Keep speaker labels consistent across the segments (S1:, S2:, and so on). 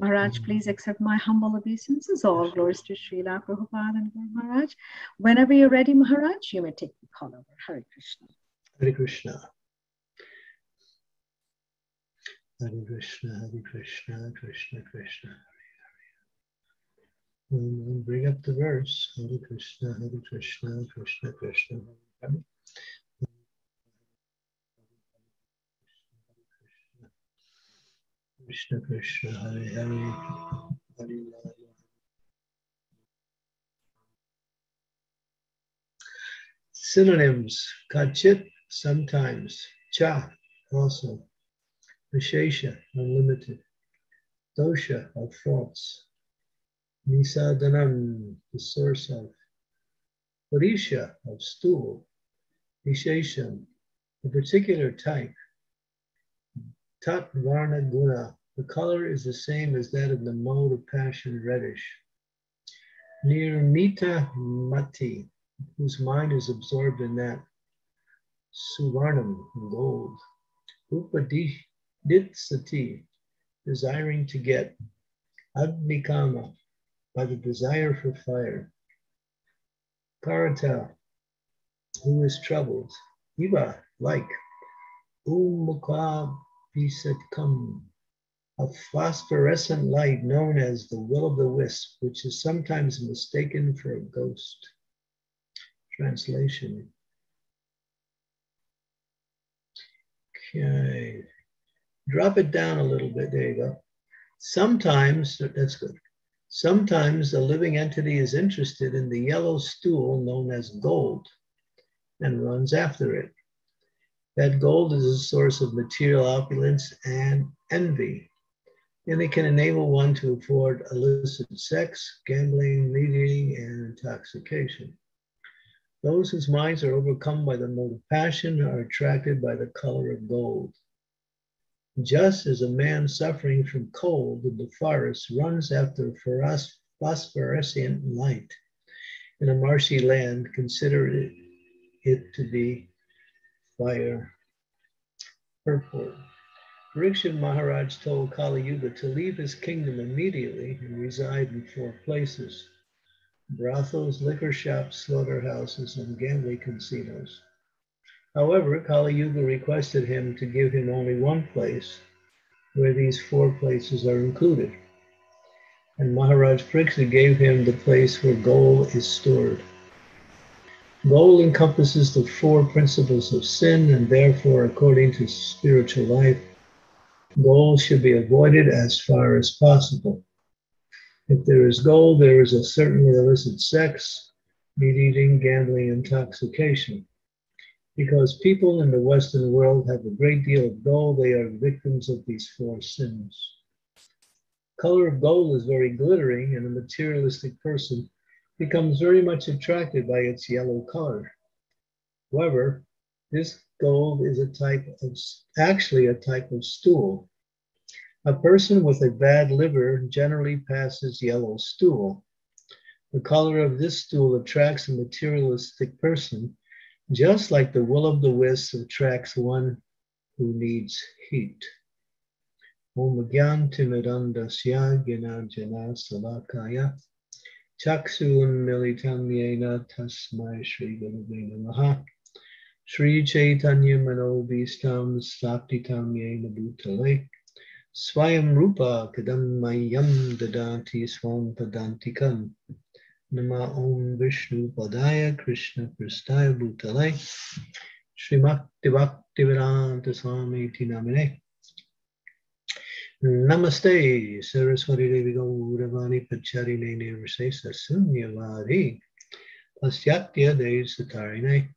S1: Maharaj, please accept my humble obeisances. All glories to Srila Prabhupada and Guru Maharaj. Whenever you're ready, Maharaj, you may take the call over. Hare Krishna.
S2: Hare Krishna. Hare Krishna, Hare Krishna, Krishna Krishna, Hare Hare. And bring up the verse. Hare Krishna, Hare Krishna, Krishna Krishna, Hare Hare. Krishna Krishna Hare Hare. Hare Rama. Synonyms Kachit sometimes, Cha also, Vishesha unlimited, Dosha of faults, Nisadanam the source of, Purisha of stool, Vishesham a particular type, Tat Varna Guna. The color is the same as that of the mode of passion reddish. Nirmita Mati, whose mind is absorbed in that. Suvarnam, gold. Upaditsati, desiring to get. Agnikama, by the desire for fire. Karata, who is troubled. Iva, like. Umukha Visatkam, a phosphorescent light known as the will o' the wisp, which is sometimes mistaken for a ghost. Translation. Okay. Drop it down a little bit. There you go. Sometimes, that's good. Sometimes a living entity is interested in the yellow stool known as gold and runs after it. That gold is a source of material opulence and envy, and it can enable one to afford illicit sex, gambling, meat and intoxication. Those whose minds are overcome by the mode of passion are attracted by the color of gold. Just as a man suffering from cold in the forest runs after phosphorescent light in a marshy land, consider it, it to be fire. Purport. Parikshit Maharaj told Kali Yuga to leave his kingdom immediately and reside in four places brothels, liquor shops, slaughterhouses, and gambling casinos. However, Kali Yuga requested him to give him only one place where these four places are included. And Maharaj Parikshit gave him the place where gold is stored. Gold encompasses the four principles of sin, and therefore, according to spiritual life, gold should be avoided as far as possible. If there is gold, there is a certain illicit sex, meat eating, gambling, intoxication. Because people in the Western world have a great deal of gold, they are victims of these four sins. Color of gold is very glittering, and a materialistic person becomes very much attracted by its yellow color. However, this gold is a type of, actually a type of stool. A person with a bad liver generally passes yellow stool. The color of this stool attracts a materialistic person, just like the will o' the wisp attracts one who needs heat. Chaksun Militam Yena Tasmai Shri Gurave Namaha Shri Chaitanya Manobhistam Saptitam Yena Bhutale Swayam Rupa Kadam Mayam Dadati Swam Padantikam Nama Om Vishnu Padaya Krishna Prastaya Bhutale Srimakti Bhakti Vedanta Swami Tinamine Namaste, Saraswati Devi Gauravani Pacharine Nirvasesa Sunyavadi Pasyatya Desatarine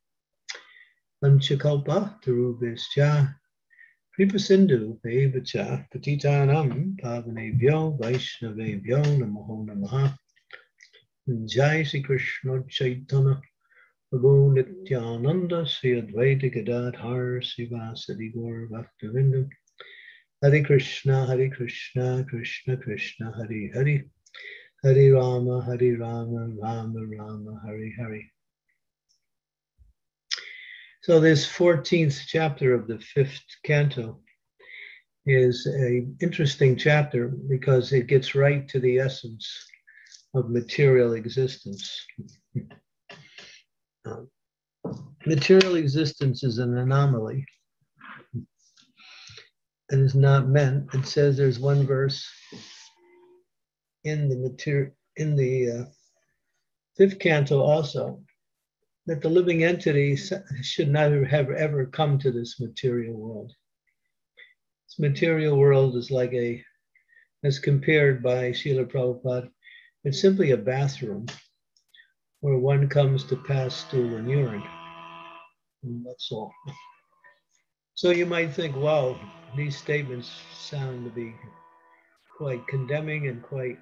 S2: Panchakalpa Tarubhischa Kripasindu Pevacha Patitanam Pavanebhyo Vaishnavebhyo Namaho Namaha. Jai Sri Krishna Chaitanya Prabhu Nityananda Sri Advaita Gadadhar Srivasadi Gaur Bhaktivinoda Hare Krishna, Hare Krishna, Krishna Krishna, Hare Hare, Hare Rama, Hare Rama, Rama Rama, Hare Hare. So this 14th chapter of the fifth canto is an interesting chapter because it gets right to the essence of material existence. Uh, material existence is an anomaly. It is not meant. It says there's one verse in the material in the uh, fifth canto also that the living entity should never have ever come to this material world. This material world is like a, as compared by Srila Prabhupada, it's simply a bathroom where one comes to pass stool and urine. And that's all. So you might think, wow, these statements sound to be quite condemning and quite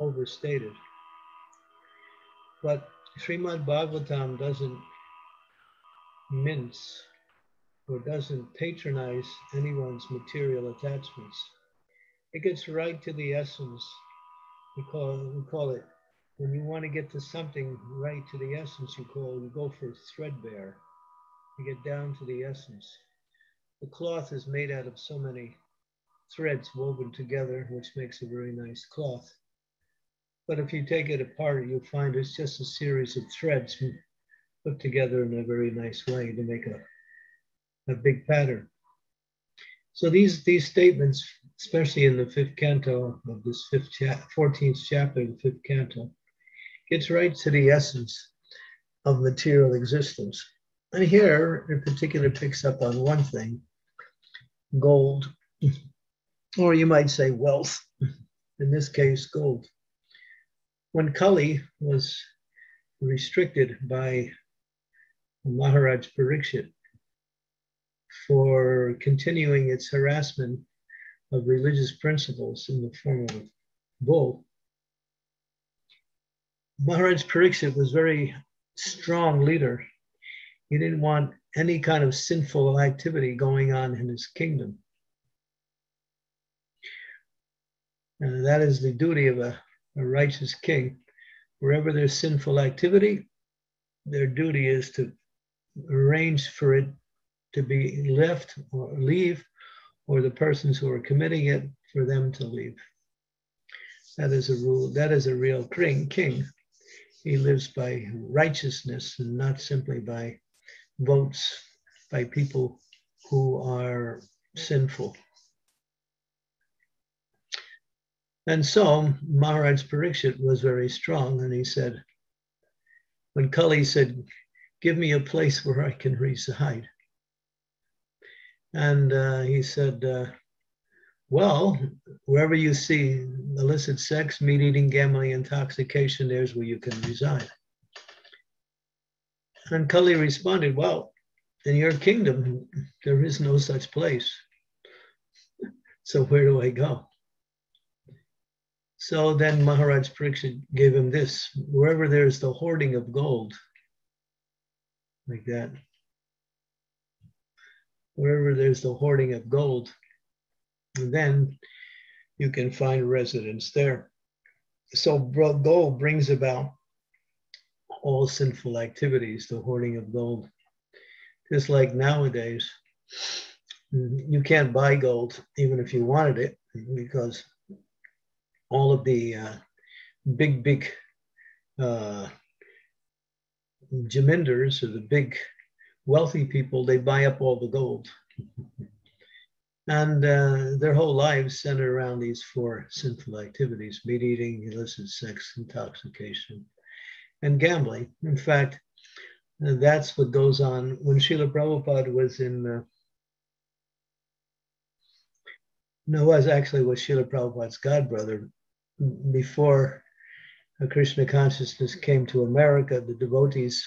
S2: overstated. But Srimad Bhagavatam doesn't mince or doesn't patronize anyone's material attachments. It gets right to the essence. We call, we call it when you want to get to something right to the essence, you call you go for threadbare. You get down to the essence. The cloth is made out of so many threads woven together, which makes a very nice cloth. But if you take it apart, you'll find it's just a series of threads put together in a very nice way to make a, a big pattern. So these, these statements, especially in the fifth canto of this fifth cha- 14th chapter the fifth canto, gets right to the essence of material existence. And here, in particular, picks up on one thing gold, or you might say wealth, in this case, gold. When Kali was restricted by Maharaj Parikshit for continuing its harassment of religious principles in the form of bull, Maharaj Pariksit was very strong leader. He didn't want any kind of sinful activity going on in his kingdom. And that is the duty of a, a righteous king. Wherever there's sinful activity, their duty is to arrange for it to be left or leave, or the persons who are committing it for them to leave. That is a rule. That is a real king. King. He lives by righteousness and not simply by votes by people who are sinful. And so Maharaj Parikshit was very strong, and he said, when Kali said, Give me a place where I can reside. And uh, he said, uh, Well, wherever you see illicit sex, meat eating, gambling, intoxication, there's where you can reside. And Kali responded, Well, in your kingdom, there is no such place. So where do I go? So then Maharaj Pariksit gave him this wherever there's the hoarding of gold, like that, wherever there's the hoarding of gold, then you can find residence there. So gold brings about all sinful activities, the hoarding of gold. Just like nowadays, you can't buy gold even if you wanted it because all of the uh, big, big uh, or the big wealthy people, they buy up all the gold. and uh, their whole lives center around these four sinful activities meat eating, illicit sex, intoxication, and gambling. In fact, that's what goes on when Srila Prabhupada was in. Uh, no, was actually was Srila Prabhupada's godbrother, before Krishna consciousness came to America, the devotees,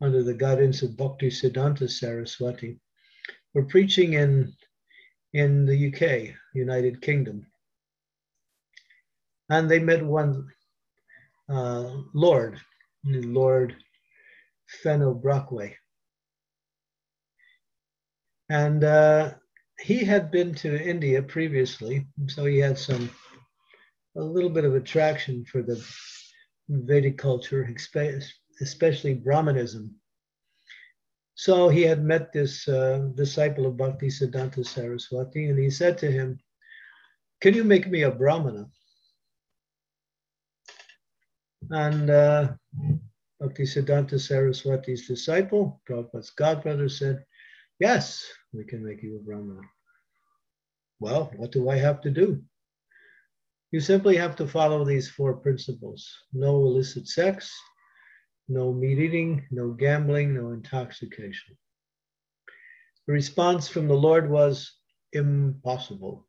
S2: under the guidance of Bhakti Siddhanta Saraswati, were preaching in, in the UK, United Kingdom. And they met one uh, Lord, Lord Fenner Brockway. And uh, he had been to India previously, so he had some a little bit of attraction for the Vedic culture, especially Brahmanism. So he had met this uh, disciple of Bhakti Siddhanta Saraswati, and he said to him, Can you make me a Brahmana? And uh, Bhakti Siddhanta Saraswati's disciple, Prabhupada's godbrother, said, Yes, we can make you a Brahmana. Well, what do I have to do? You simply have to follow these four principles no illicit sex, no meat eating, no gambling, no intoxication. The response from the Lord was impossible.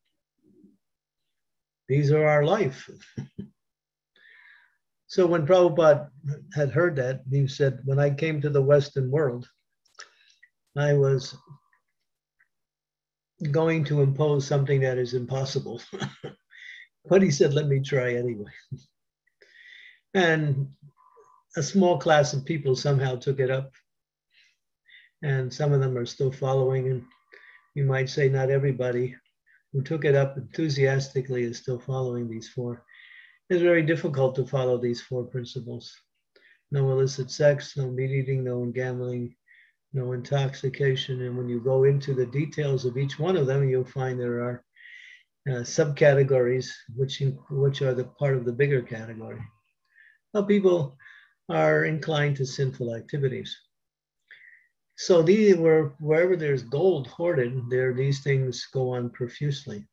S2: These are our life. so when Prabhupada had heard that, he said, When I came to the Western world, I was going to impose something that is impossible. but he said, Let me try anyway. and a small class of people somehow took it up. And some of them are still following. And you might say not everybody who took it up enthusiastically is still following these four. It's very difficult to follow these four principles. No illicit sex, no meat eating, no gambling, no intoxication. And when you go into the details of each one of them, you'll find there are uh, subcategories, which, which are the part of the bigger category. Now, people are inclined to sinful activities. So these were wherever there's gold hoarded, there these things go on profusely.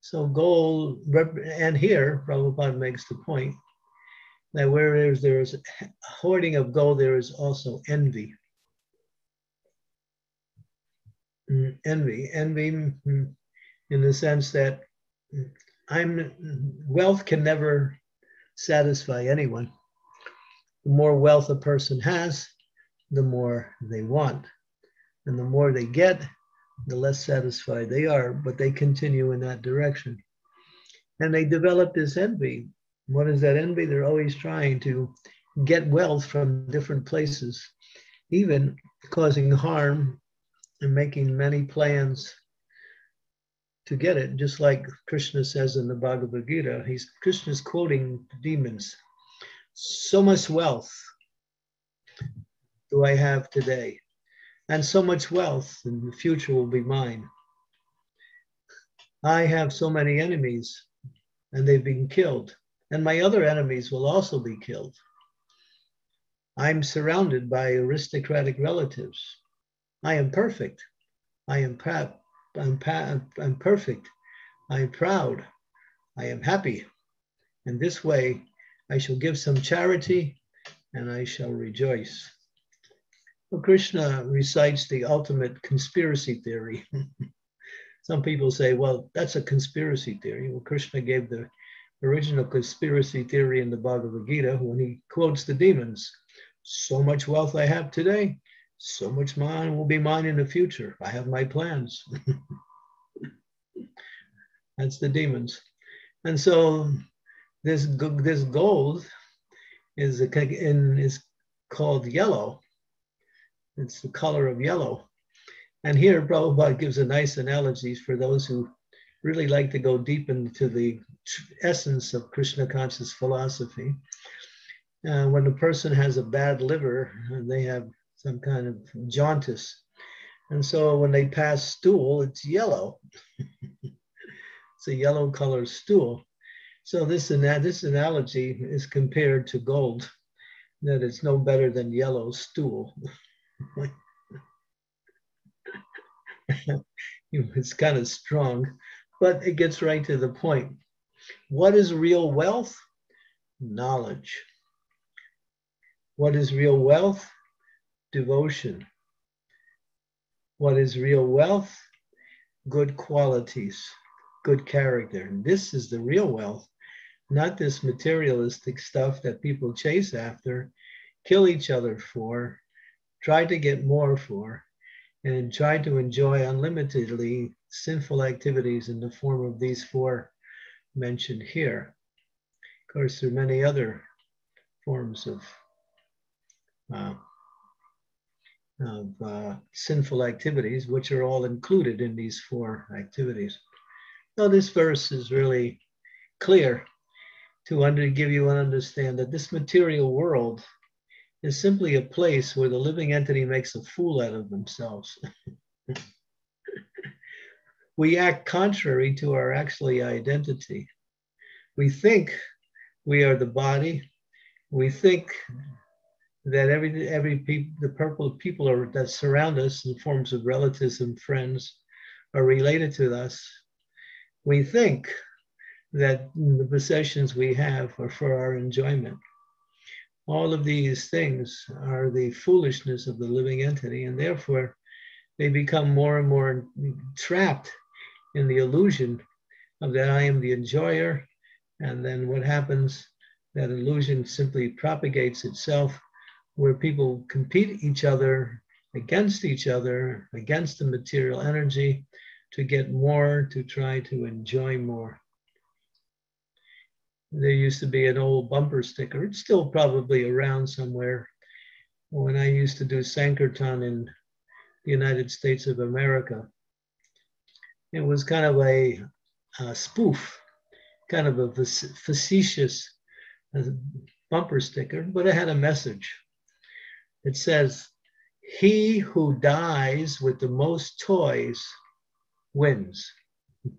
S2: So gold, and here Prabhupada makes the point that whereas there's there's hoarding of gold, there is also envy. Mm, envy, envy mm, in the sense that I'm wealth can never satisfy anyone the more wealth a person has, the more they want. And the more they get, the less satisfied they are, but they continue in that direction. And they develop this envy. What is that envy? They're always trying to get wealth from different places, even causing harm and making many plans to get it. Just like Krishna says in the Bhagavad Gita, he's Krishna's quoting demons so much wealth do I have today, and so much wealth in the future will be mine. I have so many enemies, and they've been killed, and my other enemies will also be killed. I'm surrounded by aristocratic relatives. I am perfect. I am. I'm, I'm perfect. I'm proud. I am happy. And this way, I shall give some charity and I shall rejoice. Well, Krishna recites the ultimate conspiracy theory. some people say, well, that's a conspiracy theory. Well, Krishna gave the original conspiracy theory in the Bhagavad Gita when he quotes the demons. So much wealth I have today, so much mine will be mine in the future. I have my plans. That's the demons. And so this this gold is a, in, is called yellow. It's the color of yellow. And here Prabhupada gives a nice analogy for those who really like to go deep into the essence of Krishna conscious philosophy. Uh, when a person has a bad liver, and they have some kind of jaundice. And so when they pass stool, it's yellow. it's a yellow colored stool. So this, this analogy is compared to gold, that it's no better than yellow stool. it's kind of strong, but it gets right to the point. What is real wealth? Knowledge. What is real wealth? Devotion. What is real wealth? Good qualities, good character. And this is the real wealth not this materialistic stuff that people chase after, kill each other for, try to get more for, and try to enjoy unlimitedly sinful activities in the form of these four mentioned here. Of course, there are many other forms of, uh, of uh, sinful activities, which are all included in these four activities. So this verse is really clear to under, give you an understand that this material world is simply a place where the living entity makes a fool out of themselves. we act contrary to our actually identity. We think we are the body. We think that every every the purple people are, that surround us in forms of relatives and friends are related to us. We think that the possessions we have are for our enjoyment. All of these things are the foolishness of the living entity, and therefore they become more and more trapped in the illusion of that I am the enjoyer. And then what happens, that illusion simply propagates itself, where people compete each other against each other, against the material energy to get more, to try to enjoy more there used to be an old bumper sticker. It's still probably around somewhere. When I used to do Sankirtan in the United States of America, it was kind of a, a spoof, kind of a facetious uh, bumper sticker, but it had a message. It says, He who dies with the most toys wins.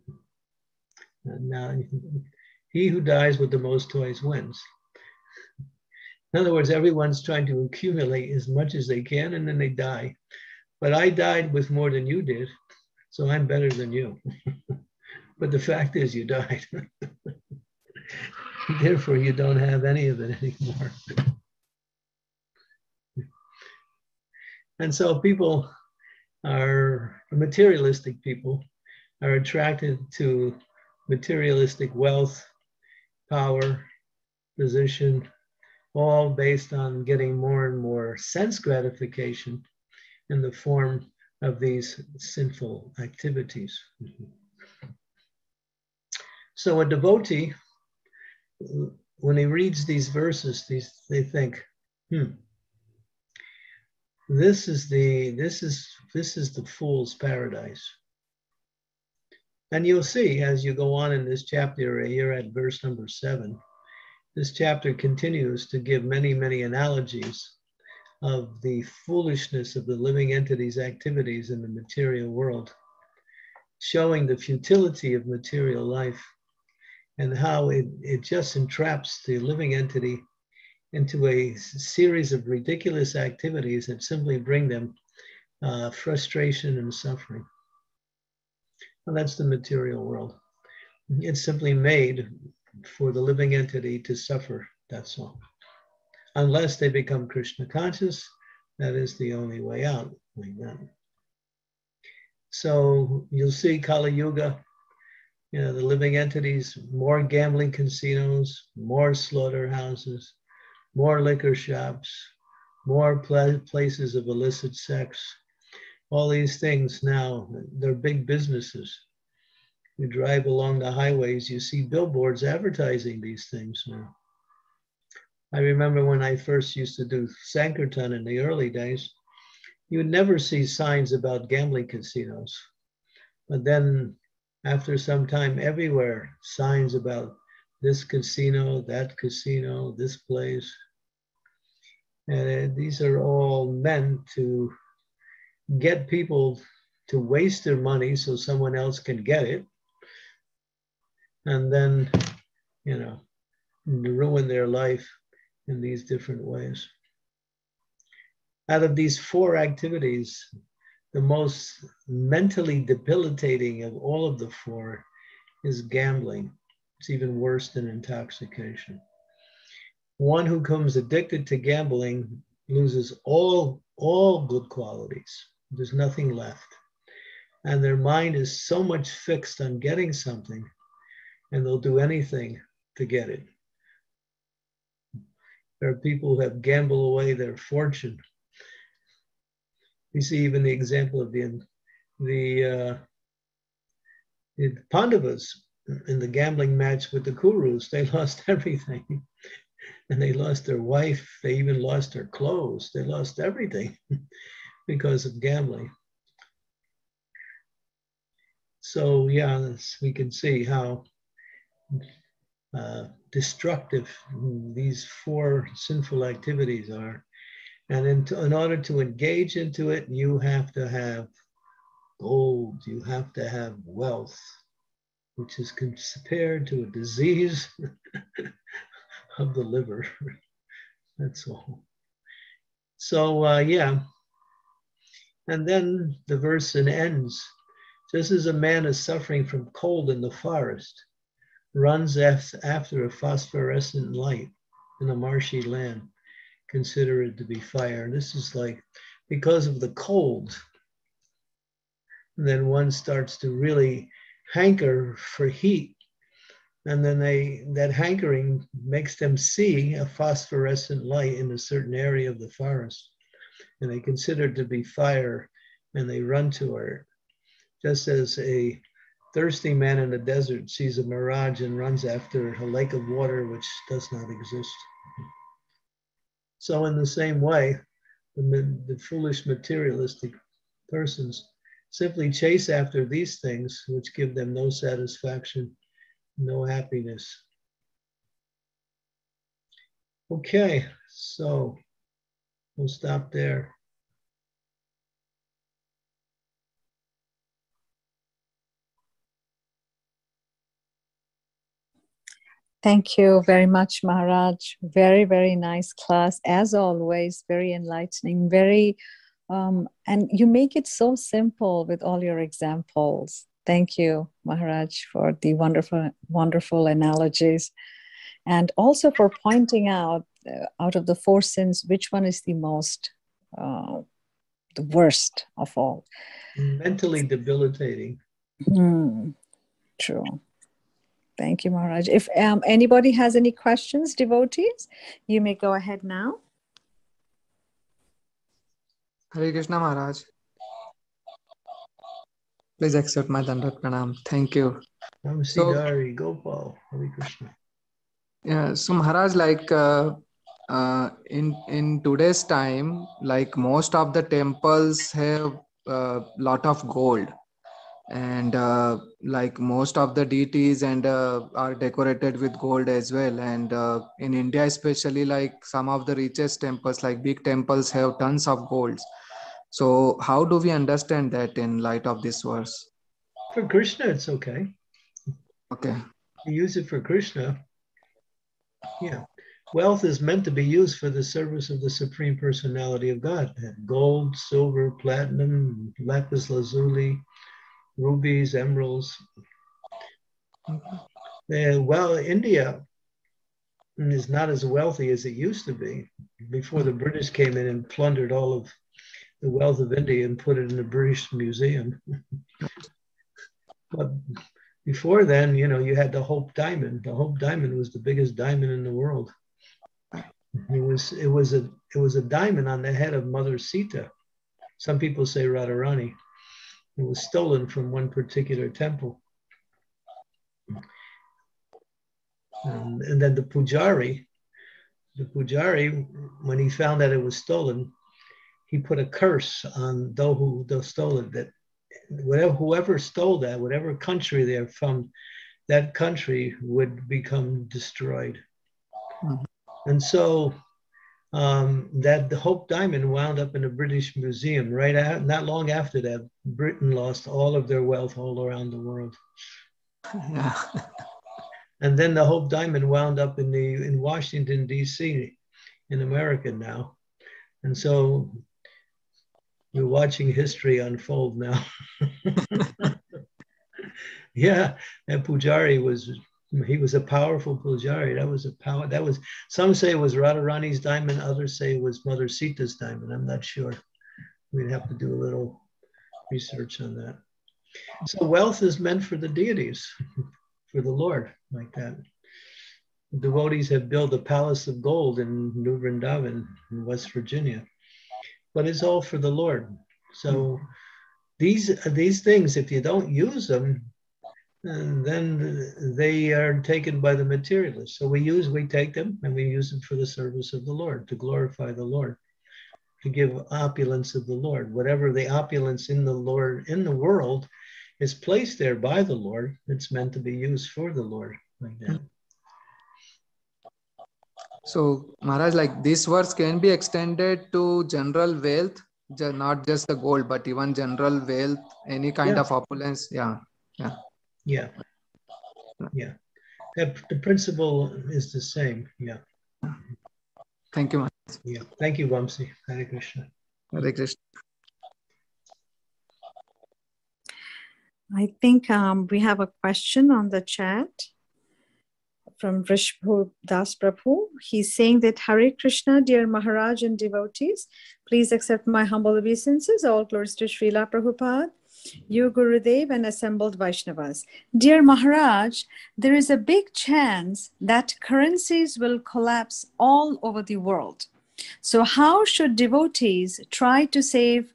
S2: now, he who dies with the most toys wins. In other words, everyone's trying to accumulate as much as they can and then they die. But I died with more than you did, so I'm better than you. but the fact is, you died. Therefore, you don't have any of it anymore. And so, people are materialistic people are attracted to materialistic wealth power, position, all based on getting more and more sense gratification in the form of these sinful activities. So a devotee, when he reads these verses, these, they think, hmm, this is the this is this is the fool's paradise. And you'll see as you go on in this chapter, uh, you're at verse number seven. This chapter continues to give many, many analogies of the foolishness of the living entity's activities in the material world, showing the futility of material life and how it, it just entraps the living entity into a series of ridiculous activities that simply bring them uh, frustration and suffering. That's the material world. It's simply made for the living entity to suffer, that's all. Unless they become Krishna conscious, that is the only way out. Like that. So you'll see Kali Yuga, you know, the living entities, more gambling casinos, more slaughterhouses, more liquor shops, more places of illicit sex, all these things now, they're big businesses. You drive along the highways, you see billboards advertising these things now. I remember when I first used to do Sankirtan in the early days, you would never see signs about gambling casinos. But then after some time, everywhere, signs about this casino, that casino, this place. And uh, these are all meant to get people to waste their money so someone else can get it. And then, you know, ruin their life in these different ways. Out of these four activities, the most mentally debilitating of all of the four is gambling. It's even worse than intoxication. One who comes addicted to gambling loses all, all good qualities. There's nothing left. And their mind is so much fixed on getting something, and they'll do anything to get it. There are people who have gambled away their fortune. We see even the example of the, the, uh, the Pandavas in the gambling match with the Kurus. They lost everything. and they lost their wife. They even lost their clothes. They lost everything. because of gambling. So yeah, we can see how uh, destructive these four sinful activities are. And in, in order to engage into it, you have to have gold, you have to have wealth, which is compared to a disease of the liver. That's all. So, uh, yeah. And then the verse ends just as a man is suffering from cold in the forest, runs after a phosphorescent light in a marshy land, consider it to be fire. And this is like because of the cold, then one starts to really hanker for heat. And then they that hankering makes them see a phosphorescent light in a certain area of the forest. And they consider it to be fire and they run to it. Just as a thirsty man in the desert sees a mirage and runs after a lake of water which does not exist. So, in the same way, the, the foolish materialistic persons simply chase after these things which give them no satisfaction, no happiness. Okay, so we'll stop there.
S1: Thank you very much, Maharaj. Very, very nice class, as always, very enlightening, very, um, and you make it so simple with all your examples. Thank you, Maharaj, for the wonderful, wonderful analogies. And also for pointing out, uh, out of the four sins, which one is the most, uh, the worst of all?
S2: Mentally debilitating.
S1: Mm, true. Thank you, Maharaj. If um, anybody has any questions, devotees, you may go ahead now.
S3: Hare Krishna Maharaj. Please accept my Dandavat Pranam. Thank you.
S2: So, Gopal. Hare Krishna.
S3: Yeah, so Maharaj, like uh, uh, in in today's time, like most of the temples have a uh, lot of gold and uh, like most of the deities and uh, are decorated with gold as well and uh, in india especially like some of the richest temples like big temples have tons of golds so how do we understand that in light of this verse?
S2: For krishna it's okay.
S3: Okay.
S2: You use it for krishna. Yeah. Wealth is meant to be used for the service of the supreme personality of god. Gold silver platinum lapis lazuli rubies, emeralds. And well, India is not as wealthy as it used to be. Before the British came in and plundered all of the wealth of India and put it in the British Museum. but before then, you know, you had the Hope Diamond. The Hope Diamond was the biggest diamond in the world. It was it was a it was a diamond on the head of Mother Sita. Some people say Radharani. It was stolen from one particular temple. Um, and then the pujari, the pujari, when he found that it was stolen, he put a curse on those who stole it. That whatever whoever stole that, whatever country they're from, that country would become destroyed. Mm-hmm. And so um, that the Hope Diamond wound up in a British museum right out, not long after that. Britain lost all of their wealth all around the world. Yeah. and then the Hope Diamond wound up in the in Washington D.C. in America now, and so we're watching history unfold now. yeah, and Pujari was he was a powerful pujari. That was a power. That was some say it was Radharani's diamond. Others say it was Mother Sita's diamond. I'm not sure. We'd have to do a little research on that. So wealth is meant for the deities, for the Lord, like that. Devotees have built a palace of gold in New Vrindavan in West Virginia, but it's all for the Lord. So hmm. these these things, if you don't use them, then they are taken by the materialists. So we use, we take them and we use them for the service of the Lord, to glorify the Lord, to give opulence of the Lord. Whatever the opulence in the Lord, in the world, is placed there by the Lord, it's meant to be used for the Lord like that. Hmm.
S3: So Maharaj, like this verse can be extended to general wealth, not just the gold, but even general wealth, any kind yeah. of opulence. Yeah. Yeah.
S2: Yeah. Yeah. The principle is the same. Yeah.
S3: Thank you, Maharaj.
S2: Yeah. Thank you, Vamsi. Hare Krishna.
S3: Hare Krishna.
S1: I think um, we have a question on the chat from Vrishbhu Das Prabhu. He's saying that Hare Krishna, dear Maharaj and devotees, please accept my humble obeisances. All glories to Srila Prabhupada, you Gurudev and assembled Vaishnavas. Dear Maharaj, there is a big chance that currencies will collapse all over the world. So, how should devotees try to save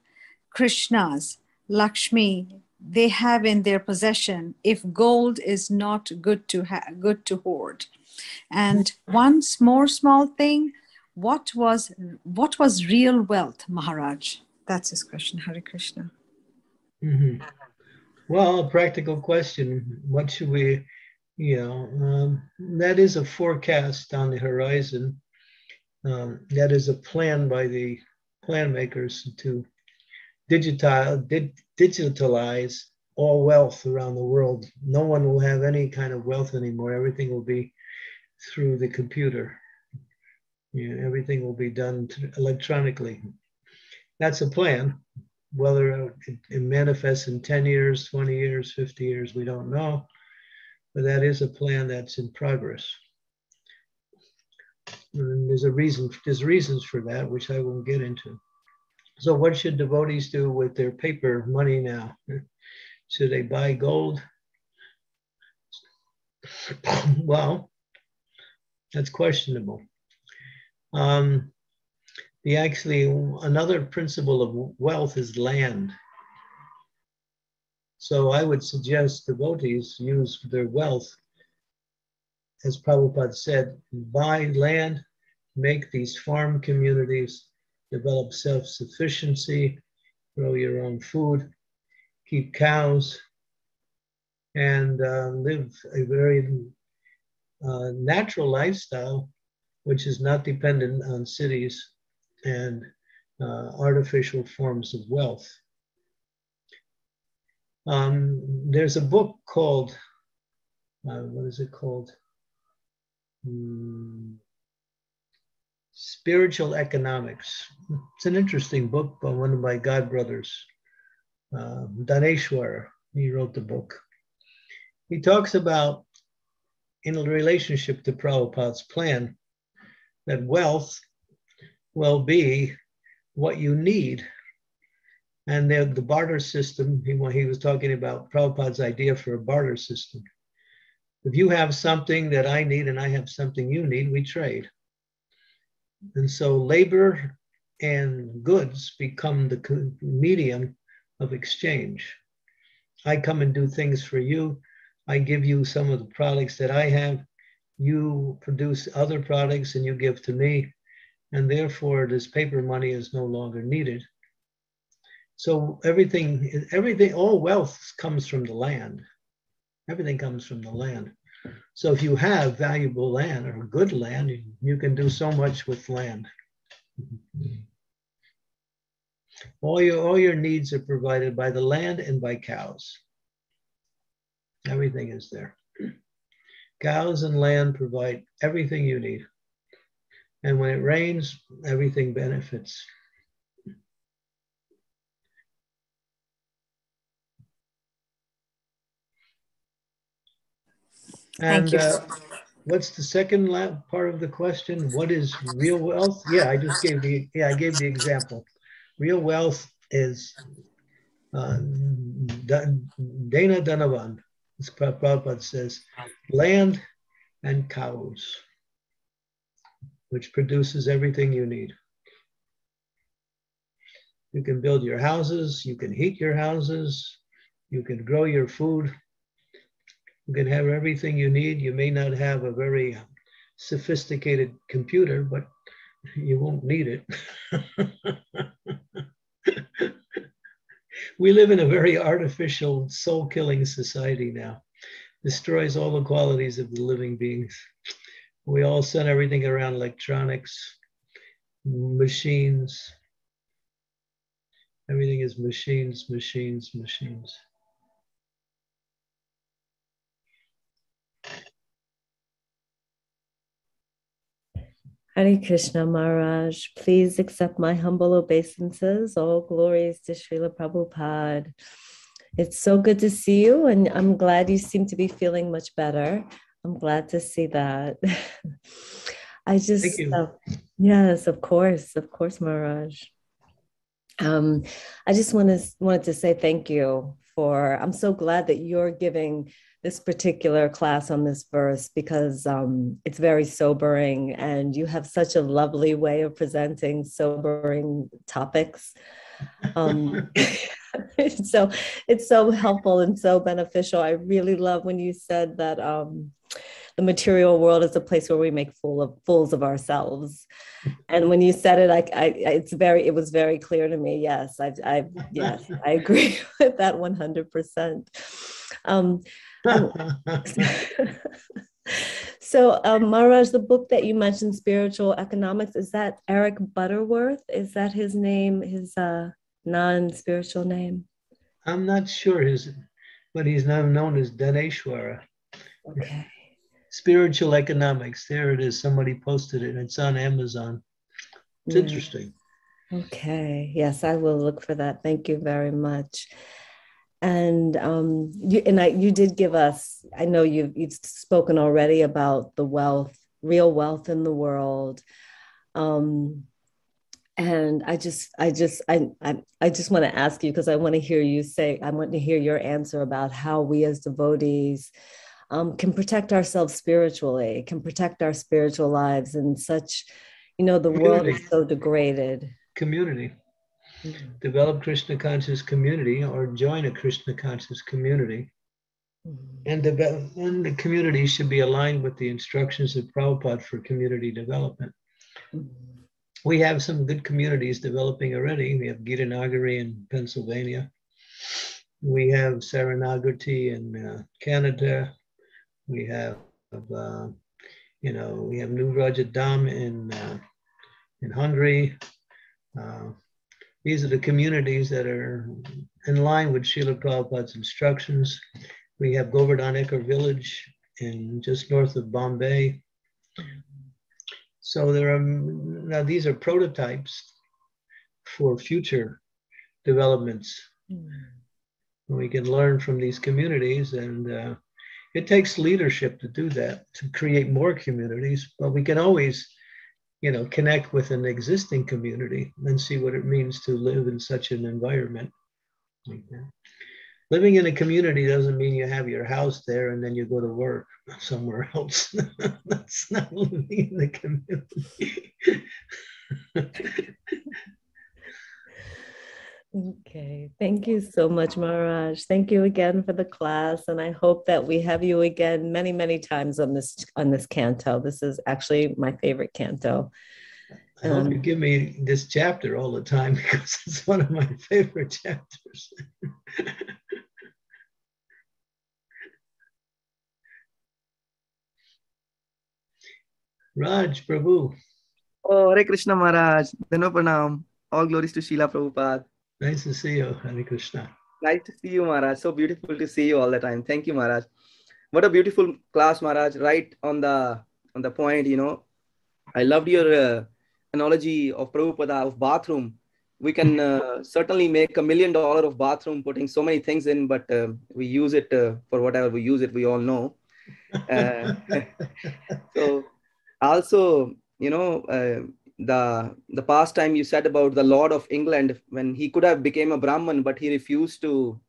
S1: Krishna's, Lakshmi, they have in their possession if gold is not good to ha- good to hoard. And one more small thing what was what was real wealth maharaj? That's his question. Hari krishna.
S2: Mm-hmm. well practical question. What should we you know um, that is a forecast on the horizon. Um, that is a plan by the plan makers to digitize, di- digitalize all wealth around the world. No one will have any kind of wealth anymore. Everything will be through the computer. Everything will be done electronically. That's a plan. Whether it, it manifests in 10 years, 20 years, 50 years, we don't know. But that is a plan that's in progress. And there's a reason, there's reasons for that, which I won't get into. So, what should devotees do with their paper money now? Should they buy gold? well, that's questionable. Um, the actually another principle of wealth is land. So I would suggest devotees use their wealth, as Prabhupada said, buy land, make these farm communities, develop self-sufficiency, grow your own food, keep cows, and uh, live a very uh, natural lifestyle, which is not dependent on cities and uh, artificial forms of wealth. Um, there's a book called, uh, what is it called? Hmm. Spiritual Economics. It's an interesting book by one of my god brothers, uh, Daneshwar. He wrote the book. He talks about, in relationship to Prabhupada's plan, that wealth will be what you need. And the, the barter system, he, he was talking about Prabhupada's idea for a barter system. If you have something that I need and I have something you need, we trade. And so labor and goods become the medium of exchange. I come and do things for you. I give you some of the products that I have. You produce other products and you give to me. And therefore, this paper money is no longer needed. So everything, everything, all wealth comes from the land. Everything comes from the land. So if you have valuable land or good land, you, can do so much with land. All your, all your needs are provided by the land and by cows. Everything is there. Cows and land provide everything you need. And when it rains, everything benefits. And uh, what's the second part of the question? What is real wealth? Yeah, I just gave the yeah I gave the example. Real wealth is uh, Dana Dhanavan, as Prabhupada says, land and cows, which produces everything you need. You can build your houses, you can heat your houses, you can grow your food, you can have everything you need. You may not have a very sophisticated computer, but you won't need it. we live in a very artificial, soul killing society now, destroys all the qualities of the living beings. We all send everything around electronics, machines. Everything is machines, machines, machines.
S4: Hare Krishna Maharaj, please accept my humble obeisances. All glories to Srila Prabhupada. It's so good to see you, and I'm glad you seem to be feeling much better. I'm glad to see that. I just, uh, yes, of course, of course, Maharaj. Um, I just want to wanted to say thank you for. I'm so glad that you're giving this particular class on this verse because um, it's very sobering and you have such a lovely way of presenting sobering topics. Um, so it's so helpful and so beneficial. I really love when you said that um, the material world is a place where we make fool of fools of ourselves. And when you said it, I, I it's very, it was very clear to me. Yes, I, I yes, I agree with that one hundred percent. So, um, Maharaj, the book that you mentioned, Spiritual Economics, is that Eric Butterworth? Is that his name, his uh, non spiritual name?
S2: I'm not sure his, but he's now known as Dhaneshwara.
S4: Okay.
S2: Spiritual Economics. There it is. Somebody posted it. It's on Amazon. It's interesting.
S4: Okay. Yes, I will look for that. Thank you very much and um, you and I, you did give us. I know you've you've spoken already about the wealth, real wealth in the world, um, and I just, I just, I, I, I just want to ask you because I want to hear you say. I want to hear your answer about how we as devotees um, can protect ourselves spiritually, can protect our spiritual lives in such, you know, the Community. world is so degraded.
S2: Community develop Krishna conscious community or join a Krishna conscious community. Mm-hmm. And, the, and the community should be aligned with the instructions of Prabhupada for community development. Mm-hmm. We have some good communities developing already. We have Gitanagari in Pennsylvania. We have Saranagati in uh, Canada. We have, uh, you know, we have New Vrajadham in uh, in Hungary. Uh, these are the communities that are in line with Srila Prabhupada's instructions. We have Govardhan Eco village in just north of Bombay. So there are now these are prototypes for future developments. Mm. We can learn from these communities, and uh, it takes leadership to do that to create more communities. But we can always you know, connect with an existing community and see what it means to live in such an environment. Living in a community doesn't mean you have your house there and then you go to work somewhere else. That's not living in the community.
S4: Okay, thank you so much, Maharaj. Thank you again for the class, and I hope that we have you again many, many times on this on this canto. This is actually my favorite canto.
S2: I hope um, you give me this chapter all the time because it's one of my favorite chapters. Raj Prabhu.
S5: Oh, Hare Krishna Maharaj. Dandavat Pranam. All glories to Srila Prabhupada.
S2: Nice to see you, Hare Krishna.
S5: Nice to see you, Maharaj. So beautiful to see you all the time. Thank you, Maharaj. What a beautiful class, Maharaj. Right on the on the point, you know. I loved your uh, analogy of Prabhupada of bathroom. We can uh, certainly make a million dollar of bathroom putting so many things in, but uh, we use it uh, for whatever we use it. We all know. Uh, so also, you know uh, the the past time you said about the lord of england when he could have became a brahman but he refused to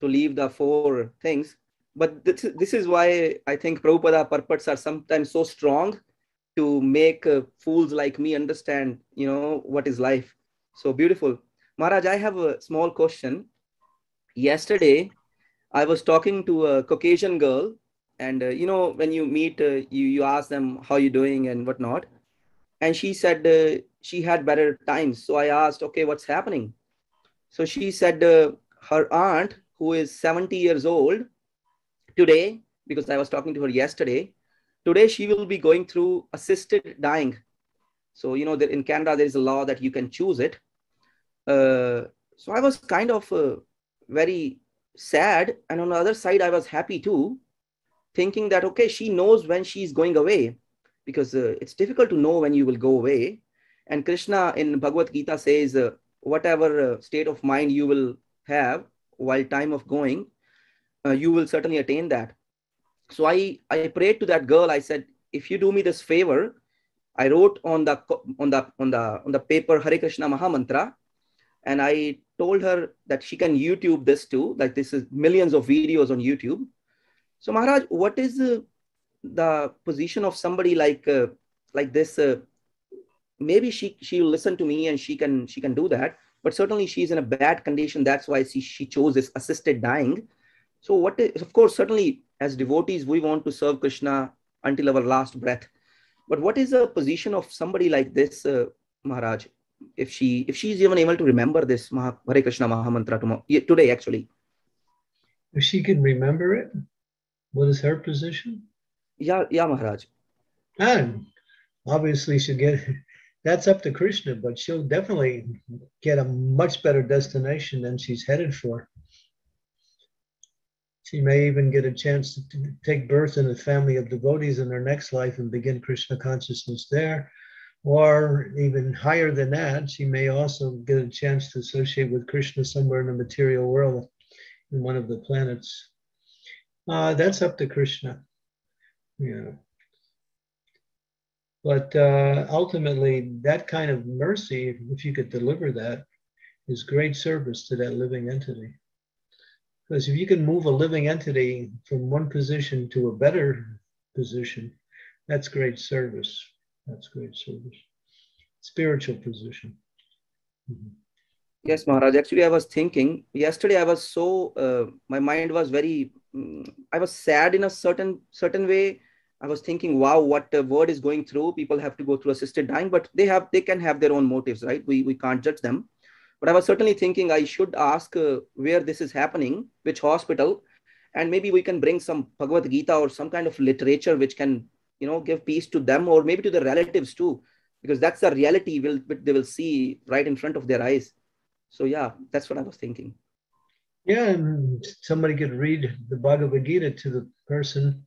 S5: to leave the four things. But this, this is why i think prabhupada purports are sometimes so strong to make uh, fools like me understand you know what is life. So beautiful. Maharaj i have a small question. Yesterday i was talking to a caucasian girl and uh, you know when you meet uh, you you ask them how you doing and whatnot and she said uh, she had better times so i asked okay what's happening so she said uh, her aunt who is 70 years old today because i was talking to her yesterday today she will be going through assisted dying. So, you know, that in Canada, there is a law that you can choose it. Uh, so I was kind of uh, very sad. And on the other side, I was happy too, thinking that, okay, she knows when she's going away because uh, it's difficult to know when you will go away. And Krishna in Bhagavad Gita says, uh, whatever uh, state of mind you will have while time of going, uh, you will certainly attain that. So I, I prayed to that girl. I said, if you do me this favor, I wrote on the on the on the on the paper Hare Krishna Mahamantra, and I told her that she can YouTube this too. Like this is millions of videos on YouTube. So Maharaj, what is uh, the position of somebody like uh, like this? Uh, maybe she she will listen to me and she can she can do that. But certainly she's in a bad condition. That's why she she chose this assisted dying. So what is, of course certainly as devotees we want to serve Krishna until our last breath. But what is the position of somebody like this, uh, Maharaj? if she if she's even able to remember this Maha, Hare Krishna Mahamantra tomorrow, today actually.
S2: If she can remember it, what is her position?
S5: Yeah, yeah, Maharaj.
S2: And obviously she'll get that's up to Krishna, but she'll definitely get a much better destination than she's headed for. She may even get a chance to take birth in a family of devotees in her next life and begin Krishna consciousness there or even higher than that, she may also get a chance to associate with Krishna somewhere in the material world in one of the planets. Uh, that's up to Krishna. Yeah. But uh, ultimately, that kind of mercy, if you could deliver that, is great service to that living entity. Because if you can move a living entity from one position to a better position, that's great service. That's great service. Spiritual position.
S5: Mm-hmm. Yes, Maharaj. Actually, I was thinking yesterday. I was so uh, my mind was very. Um, I was sad in a certain certain way. I was thinking, wow, what the word is going through. People have to go through assisted dying, but they have they can have their own motives, right? We we can't judge them. But I was certainly thinking I should ask uh, where this is happening, which hospital, and maybe we can bring some Bhagavad Gita or some kind of literature which can you know give peace to them or maybe to the relatives too because that's the reality will they will see right in front of their eyes so yeah that's what i was thinking
S2: yeah and somebody could read the bhagavad gita to the person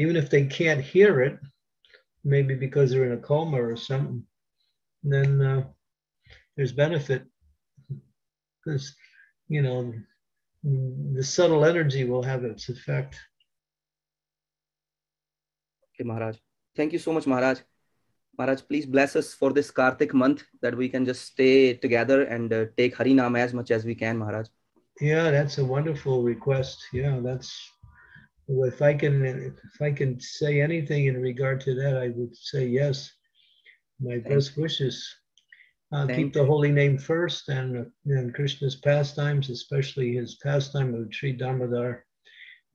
S2: even if they can't hear it maybe because they're in a coma or something then uh, there's benefit because you know the subtle energy will have its effect
S5: Okay, Maharaj. Thank you so much, Maharaj. Maharaj, please bless us for this Kartik month that we can just stay together and uh, take Harinam as much as we can, Maharaj.
S2: Yeah, that's a wonderful request. Yeah, that's if I can if I can say anything in regard to that, I would say yes. My Thank best wishes. Uh, keep the holy name first and, and Krishna's pastimes, especially his pastime of Sri Damodar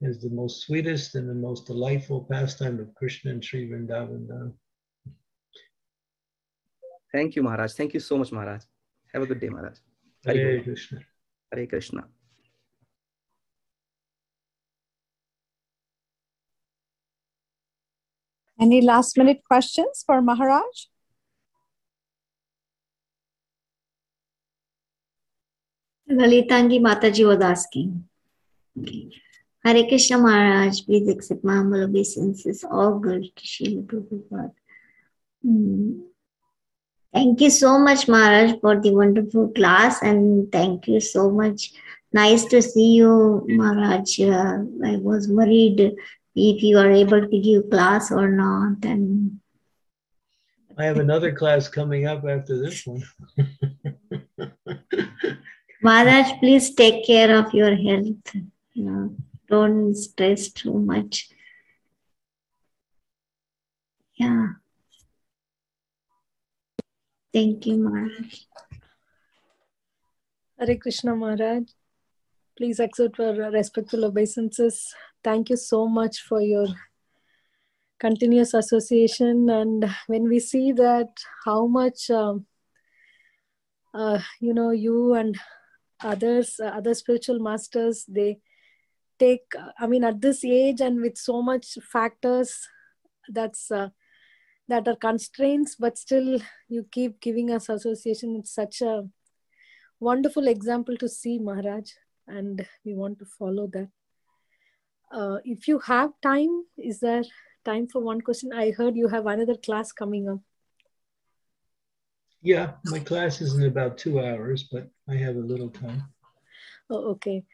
S2: is the most sweetest and the most delightful pastime of Krishna and Sri Vrindavan.
S5: Thank you, Maharaj. Thank you so much, Maharaj. Have a good day, Maharaj.
S2: Hare, Hare Krishna.
S5: Hare Krishna.
S1: Any last minute questions for Maharaj?
S6: Lalitangi Mataji was asking. Okay. Hare Krishna Maharaj, please accept my humble obeisances. All good to Srila Prabhupada. Hmm. Thank you so much, Maharaj, for the wonderful class, and thank you so much. Nice to see you, Maharaj. Uh, I was worried if you are able to give class or not. And
S2: I have another class coming up after this one.
S6: Maharaj, please take care of your health. You know don't stress too much. Yeah. Thank you, Maharaj.
S7: Hare Krishna Maharaj. Please accept our respectful obeisances. Thank you so much for your continuous association. And when we see that how much, um, uh, you know, you and others, uh, other spiritual masters, they take i mean at this age and with so much factors that's uh, that are constraints but still you keep giving us association. It's such a wonderful example to see maharaj. And we want to follow that uh, if you have time is there time for one question? I heard you have another class coming up.
S2: Yeah my class is in about two hours but i have a little time.
S7: Oh, okay.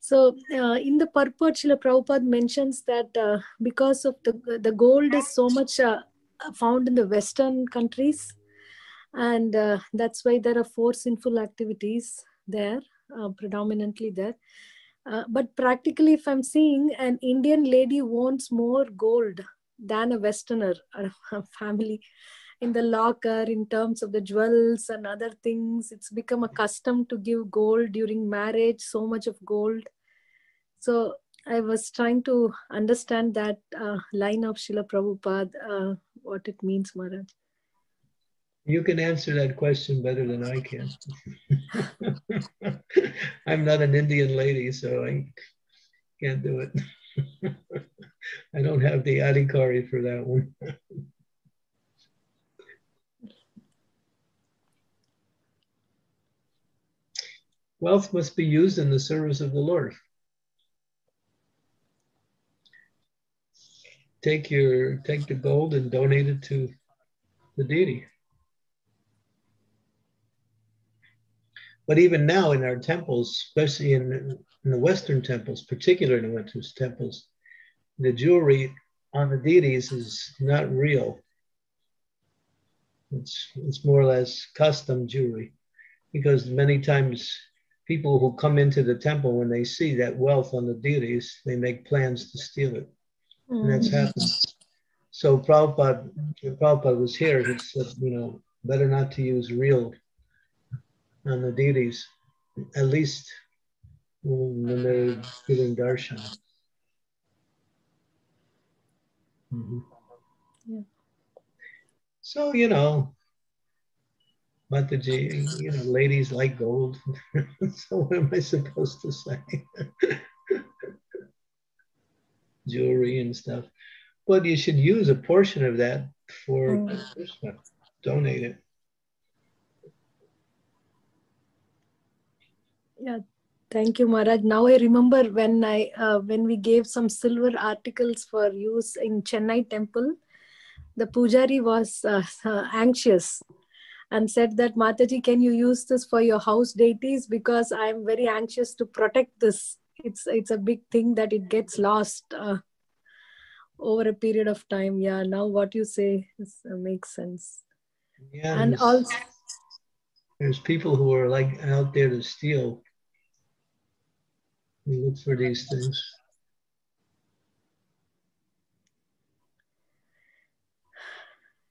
S7: So uh, in the purport, Srila Prabhupada mentions that uh, because of the the gold is so much uh, found in the Western countries, and uh, that's why there are four sinful activities there, uh, predominantly there. Uh, but practically, if I'm seeing an Indian lady wants more gold than a Westerner or a family in the locker in terms of the jewels and other things. It's become a custom to give gold during marriage, so much of gold. So I was trying to understand that uh, line of Srila Prabhupada, uh, what it means, Maharaj.
S2: You can answer that question better than I can. I'm not an Indian lady, so I can't do it. I don't have the adhikari for that one. Wealth must be used in the service of the Lord. Take your take the gold and donate it to the deity. But even now in our temples, especially in, in the Western temples, particularly in the Western temples, the jewelry on the deities is not real. It's, it's more or less custom jewelry because many times people who come into the temple, when they see that wealth on the deities, they make plans to steal it. Mm-hmm. And that's mm. happened. So Prabhupada, Prabhupada was here, he said, you know, better not to use real on the deities, at least when they're giving darshan. Mm-hmm. Yeah. So, you know, but Mataji, you know, ladies like gold. so what am I supposed to say? Jewelry and stuff. But you should use a portion of that for mm. Krishna. Donate it.
S7: Yeah, thank you, Maharaj. Now I remember when I uh, when we gave some silver articles for use in Chennai temple, the pujari was uh, anxious and said that Mataji, can you use this for your house deities? Because I'm very anxious to protect this. It's it's a big thing that it gets lost uh, over a period of time. Yeah, now what you say is, uh, makes sense.
S2: Yeah, and also there's people who are like out there to steal. We look for these things.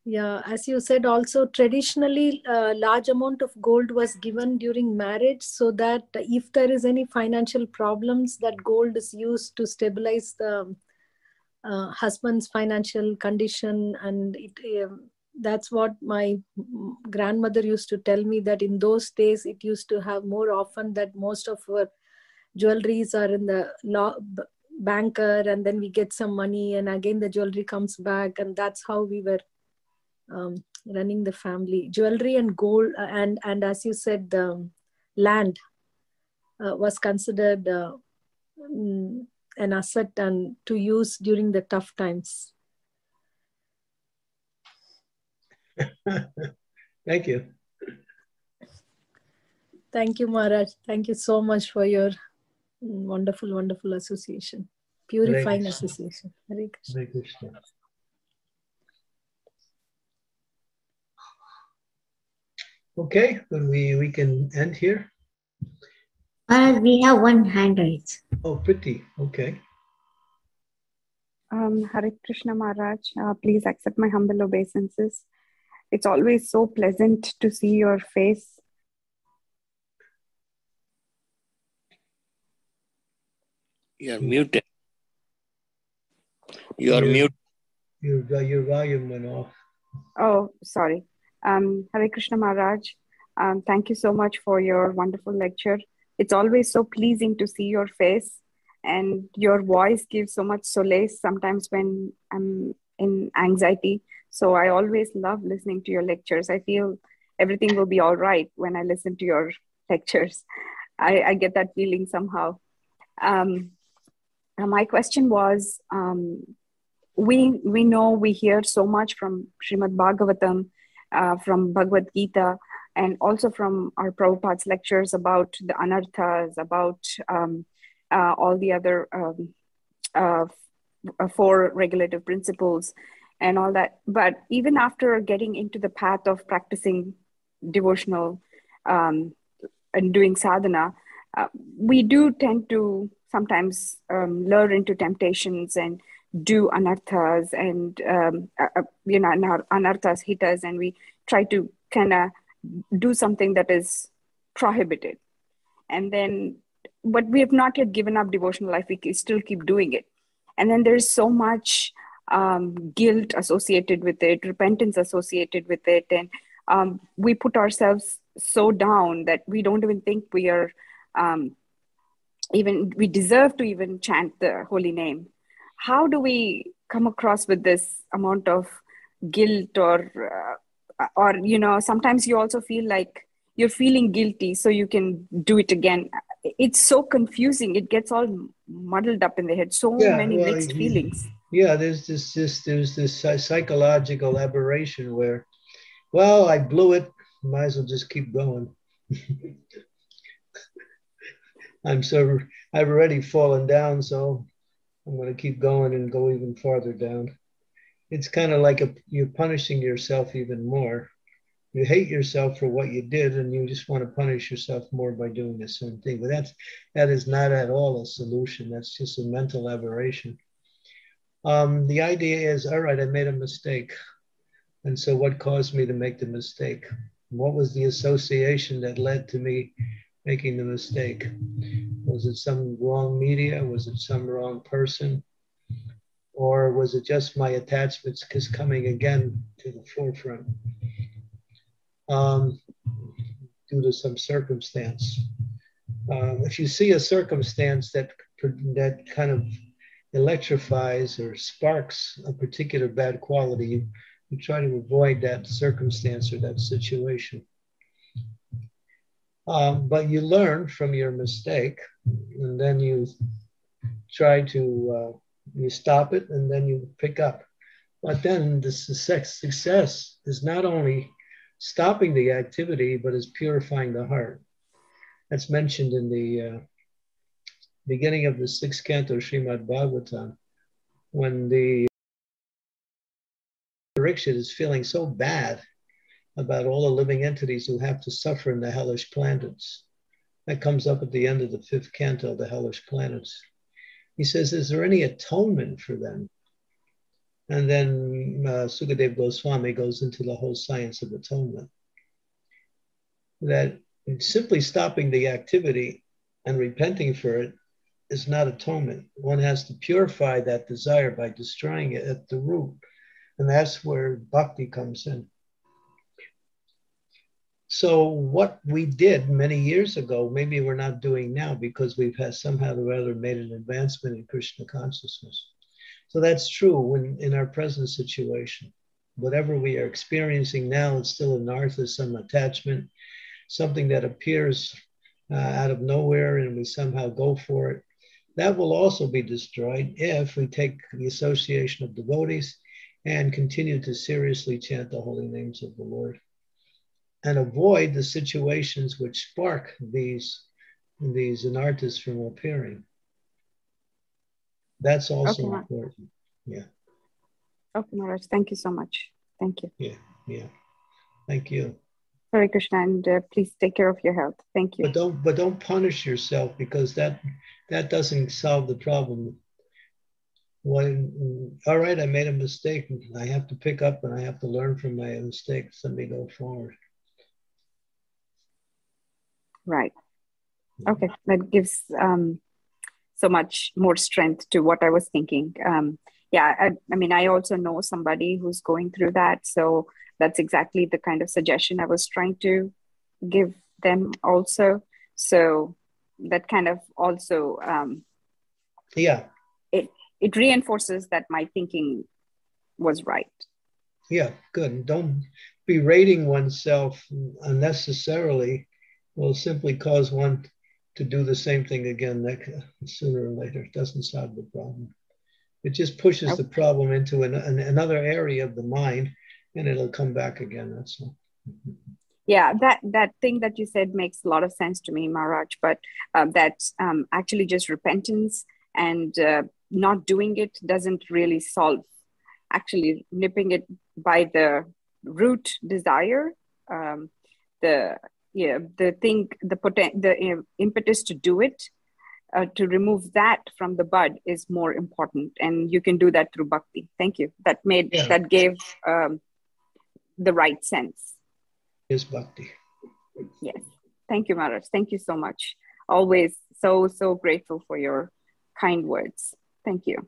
S7: yeah as you said also traditionally a uh, large amount of gold was given during marriage so that if there is any financial problems that gold is used to stabilize the uh, husband's financial condition and it um, that's what my grandmother used to tell me that in those days it used to have more often that most of our jewelries are in the law banker and then we get some money and again the jewelry comes back and that's how we were um, running the family. Jewelry and gold uh, and and as you said the land uh, was considered uh, mm, an asset and to use during the tough times.
S2: Thank you.
S7: Thank you maharaj. Thank you so much for your wonderful wonderful association purifying Hare association Hare Krishna. Hare Krishna.
S2: Okay, then we, we can end here.
S6: Uh, we have one hand raised.
S2: Oh, pretty. Okay.
S8: Um, Hare Krishna Maharaj, uh, please accept my humble obeisances. It's always so pleasant to see your face.
S9: You're muted. You're mute.
S2: Your, your volume went off.
S8: Oh, sorry. Um, Hare Krishna Maharaj, um, thank you so much for your wonderful lecture. It's always so pleasing to see your face, and your voice gives so much solace sometimes when I'm in anxiety. So I always love listening to your lectures. I feel everything will be all right when I listen to your lectures. I, I get that feeling somehow. Um, my question was um, we, we know we hear so much from Srimad Bhagavatam, uh, from Bhagavad Gita, and also from our Prabhupada's lectures about the anarthas, about um, uh, all the other um, uh, four regulative principles and all that. But even after getting into the path of practicing devotional um, and doing sadhana, uh, we do tend to sometimes um, lure into temptations and do anarthas and um, uh, uh you know anarthas hit us and we try to kind of do something that is prohibited. And then but we have not yet given up devotional life. We still keep doing it. And then there's so much um, guilt associated with it repentance associated with it. And um, we put ourselves so down that we don't even think we are um, even we deserve to even chant the holy name. How do we come across with this amount of guilt or uh, or you know sometimes you also feel like you're feeling guilty so you can do it again. It's so confusing. It gets all muddled up in the head. So yeah, many well, mixed feelings.
S2: yeah there's this, this there's this psychological aberration where well i blew it might as well just keep going i'm so i've already fallen down so i'm going to keep going and go even farther down. It's kind of like a, you're punishing yourself even more. You hate yourself for what you did and you just want to punish yourself more by doing the same thing. But that's that is not at all a solution. That's just a mental aberration. Um, the idea is all right i made a mistake. And so what caused me to make the mistake? What was the association that led to me making the mistake was it some wrong media was it some wrong person or was it just my attachments just coming again to the forefront um, due to some circumstance. Um, if you see a circumstance that that kind of electrifies or sparks a particular bad quality, you, you try to avoid that circumstance or that situation. Um, but you learn from your mistake, and then you try to uh, you stop it, and then you pick up. But then the success is not only stopping the activity, but is purifying the heart. That's mentioned in the uh, beginning of the sixth canto, of Srimad Bhagavatam, when the Parikshit is feeling so bad about all the living entities who have to suffer in the hellish planets. That comes up at the end of the fifth canto, the hellish planets. He says, Is there any atonement for them? And then uh, Sukadev Goswami goes into the whole science of atonement. That simply stopping the activity and repenting for it is not atonement. One has to purify that desire by destroying it at the root. And that's where bhakti comes in. So, what we did many years ago, maybe we're not doing now because we've had somehow or other made an advancement in Krishna consciousness. So that's true when in our present situation. Whatever we are experiencing now, it's still artha, some attachment, something that appears uh, out of nowhere and we somehow go for it. That will also be destroyed if we take the association of devotees and continue to seriously chant the holy names of the Lord and avoid the situations which spark these, these anarthas from appearing. That's also okay, important. Yeah.
S8: Okay, Maharaj. Thank you so much. Thank you.
S2: Yeah, yeah. Thank you.
S8: Hare Krishna, and uh, please take care of your health. Thank you.
S2: But don't, but don't punish yourself because that that doesn't solve the problem. When all right, I made a mistake. I have to pick up and I have to learn from my mistakes. Let me go forward.
S8: Right. Okay, that gives um, so much more strength to what I was thinking. Um, yeah, I, I, mean, I also know somebody who's going through that. So that's exactly the kind of suggestion I was trying to give them also. So that kind of also, um,
S2: yeah,
S8: it it reinforces that my thinking was right.
S2: Yeah, good. Don't be rating oneself unnecessarily. Will simply cause one to do the same thing again next, sooner or later. It doesn't solve the problem. It just pushes the problem into an, an, another area of the mind, and it'll come back again. That's all.
S8: Yeah, that that thing that you said makes a lot of sense to me, Maharaj. But uh, that's um, actually just repentance, and uh, not doing it doesn't really solve. Actually, nipping it by the root desire, um, the yeah, the thing, the potent, the uh, impetus to do it, uh, to remove that from the bud is more important, and you can do that through bhakti. Thank you. That made
S2: Yeah.
S8: that gave um, the right sense.
S2: Is bhakti.
S8: Yes. Thank you, Maharaj. Thank you so much. Always so, so grateful for your kind words. Thank you.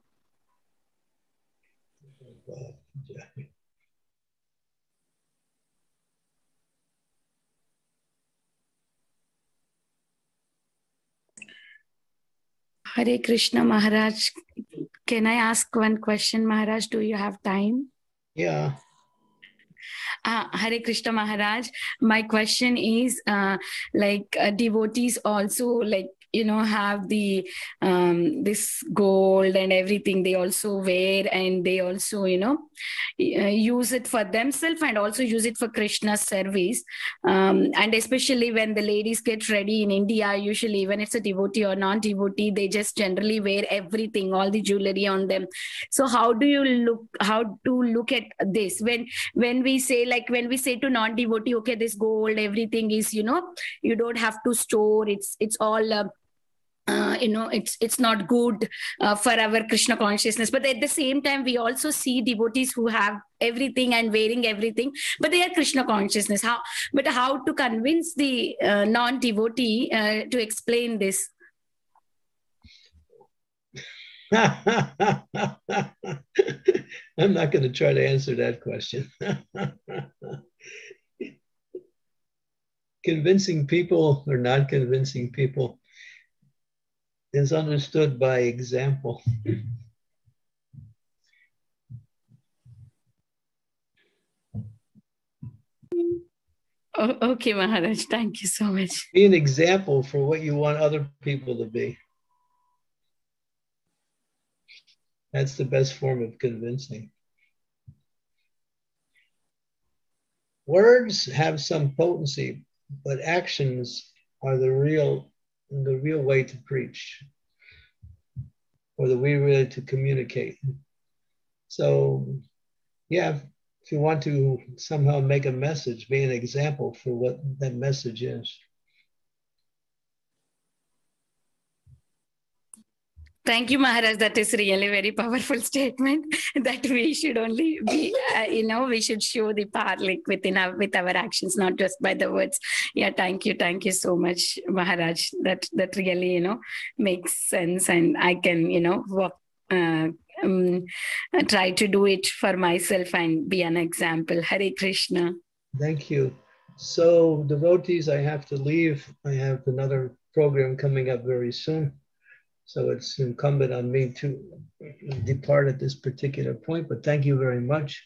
S10: Hare Krishna Maharaj. Can I ask one question, Maharaj? Do you have time?
S2: Yeah.
S10: Uh, Hare Krishna Maharaj. My question is uh, like uh, devotees also like you know have the um, this gold and everything they also wear and they also you know uh, use it for themselves and also use it for krishna's service. Um, and especially when the ladies get ready in india usually when it's a devotee or non-devotee they just generally wear everything all the jewelry on them. So how do you look how to look at this? When when we say like when we say to non-devotee okay this gold everything is you know you don't have to store. It's it's all uh, uh, you know it's it's not good uh, for our krishna consciousness. But at the same time we also see devotees who have everything and wearing everything but they are krishna consciousness. How but how to convince the uh, non devotee uh, to explain this?
S2: I'm not going to try to answer that question. convincing people or not convincing people is understood by example.
S10: oh, okay maharaj thank you so much
S2: Be an example for what you want other people to be. That's the best form of convincing. Words have some potency, but actions are the real the real way to preach or the way really to communicate. So yeah, if you want to somehow make a message, be an example for what that message is.
S10: Thank you, Maharaj. That is really very powerful statement that we should only be, uh, you know, we should show the power like within our, with our actions, not just by the words. Yeah, thank you. Thank you so much, Maharaj. That, that really, you know, makes sense. And I can, you know, walk, uh, um, try to do it for myself and be an example. Hare Krishna.
S2: Thank you. So, devotees, I have to leave. I have another program coming up very soon. So it's incumbent on me to depart at this particular point, but thank you very much.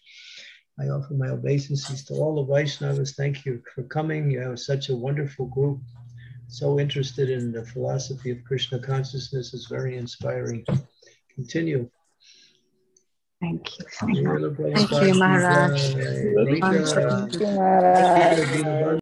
S2: I offer my obeisances to all the Vaishnavas. Thank you for coming. You have such a wonderful group, so interested in the philosophy of Krishna consciousness. is very inspiring. Continue.
S6: Thank you.
S2: Thank
S1: you, Maharaj. Thank you, Maharaj.